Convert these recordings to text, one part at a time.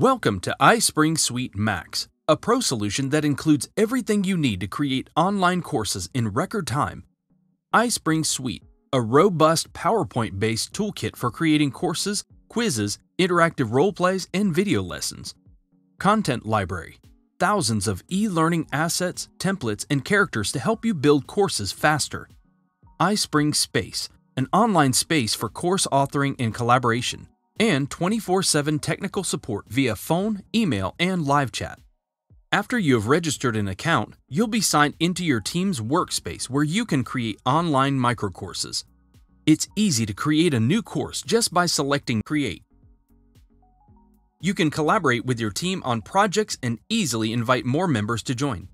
Welcome to iSpring Suite Max, a pro solution that includes everything you need to create online courses in record time. iSpring Suite, a robust PowerPoint based toolkit for creating courses, quizzes, interactive role plays, and video lessons. Content Library thousands of e learning assets, templates, and characters to help you build courses faster. iSpring Space, an online space for course authoring and collaboration and 24 7 technical support via phone, email, and live chat. After you have registered an account, you'll be signed into your team's workspace where you can create online microcourses. It's easy to create a new course just by selecting Create. You can collaborate with your team on projects and easily invite more members to join.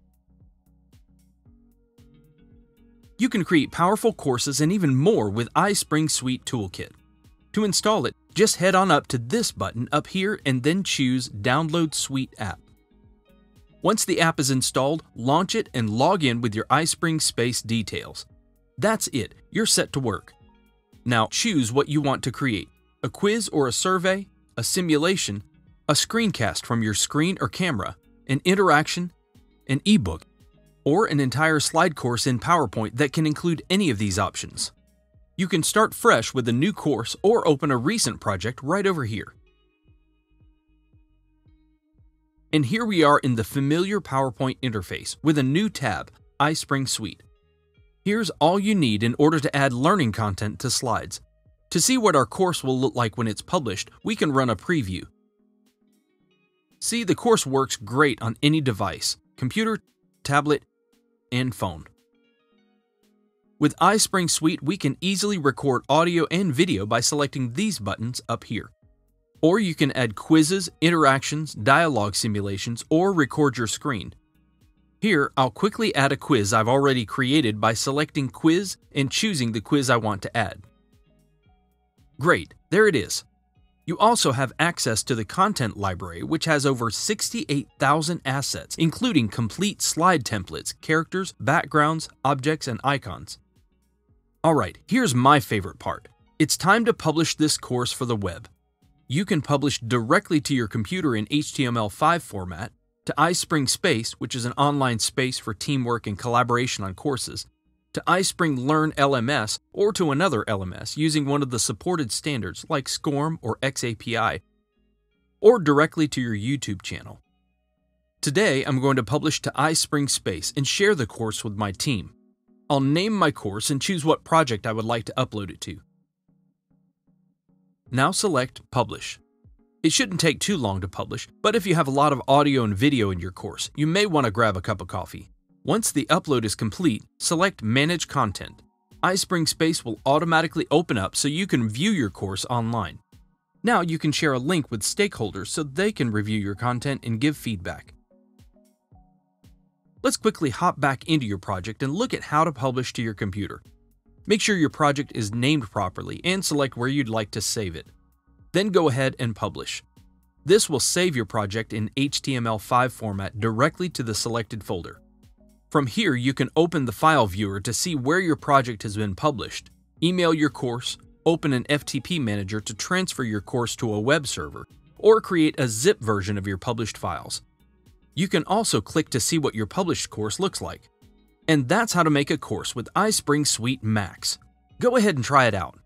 You can create powerful courses and even more with iSpring Suite Toolkit. To install it, just head on up to this button up here and then choose Download Suite app. Once the app is installed, launch it and log in with your iSpring Space details. That's it, you're set to work. Now choose what you want to create a quiz or a survey, a simulation, a screencast from your screen or camera, an interaction, an ebook, or an entire slide course in PowerPoint that can include any of these options. You can start fresh with a new course or open a recent project right over here. And here we are in the familiar PowerPoint interface with a new tab, iSpring Suite. Here's all you need in order to add learning content to slides. To see what our course will look like when it's published, we can run a preview. See, the course works great on any device computer, tablet, and phone. With iSpring Suite, we can easily record audio and video by selecting these buttons up here. Or you can add quizzes, interactions, dialogue simulations, or record your screen. Here, I'll quickly add a quiz I've already created by selecting Quiz and choosing the quiz I want to add. Great, there it is. You also have access to the content library, which has over 68,000 assets, including complete slide templates, characters, backgrounds, objects, and icons. Alright, here's my favorite part. It's time to publish this course for the web. You can publish directly to your computer in HTML5 format, to iSpring Space, which is an online space for teamwork and collaboration on courses, to iSpring Learn LMS, or to another LMS using one of the supported standards like SCORM or XAPI, or directly to your YouTube channel. Today, I'm going to publish to iSpring Space and share the course with my team. I'll name my course and choose what project I would like to upload it to. Now select Publish. It shouldn't take too long to publish, but if you have a lot of audio and video in your course, you may want to grab a cup of coffee. Once the upload is complete, select Manage Content. iSpring Space will automatically open up so you can view your course online. Now you can share a link with stakeholders so they can review your content and give feedback. Let's quickly hop back into your project and look at how to publish to your computer. Make sure your project is named properly and select where you'd like to save it. Then go ahead and publish. This will save your project in HTML5 format directly to the selected folder. From here, you can open the file viewer to see where your project has been published, email your course, open an FTP manager to transfer your course to a web server, or create a zip version of your published files. You can also click to see what your published course looks like. And that's how to make a course with iSpring Suite Max. Go ahead and try it out.